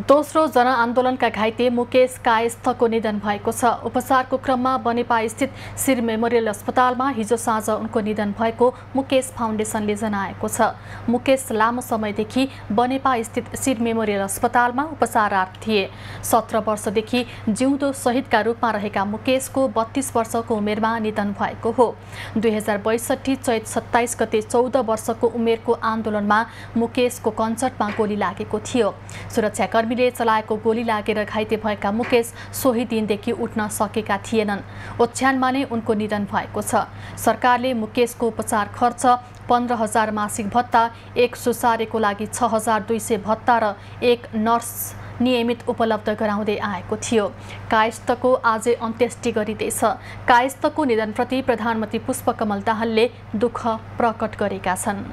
दोस्रो जनआन्दोलनका घाइते मुकेश कायस्थको निधन भएको छ। उपचारको क्रममा बनेपा स्थित शिर मेमोरियल अस्पतालमा हिजो साँझ उनको निधन भएको मुकेश फाउन्डेसनले जनाएको छ। मुकेश लामो समयदेखि बनेपा स्थित शिर मेमोरियल अस्पतालमा उपचारार्थ थिए। सत्र वर्षदेखि जिउँदो शहीदका रूपमा रहेका मुकेशको बत्तीस वर्षको उमेरमा निधन भएको हो। दुई हजार बैसठी चैत सत्ताइस गते चौध वर्षको उमेरको आन्दोलनमा मुकेशको कन्सर्टमा गोली लागेको थियो। सुरक्षाकर्मी कर्मीले चलाएको गोली लागेर घाइते भएका मुकेश सोही दिनदेखि उठ्न सकेका थिएनन्। ओछ्यानमा नै उनको निधन भएको छ। सरकारले मुकेशको उपचार खर्च पन्ध्र हजार मासिक भत्ता एक सुसारेको लागि छ हजार दुई सय भत्ता र एक नर्स नियमित उपलब्ध गराउँदै आएको थियो। कायस्थको आजै अन्त्येष्टि गरिँदैछ। कायस्थको निधनप्रति प्रधानमन्त्री पुष्पकमल दाहालले दुःख प्रकट गरेका छन्।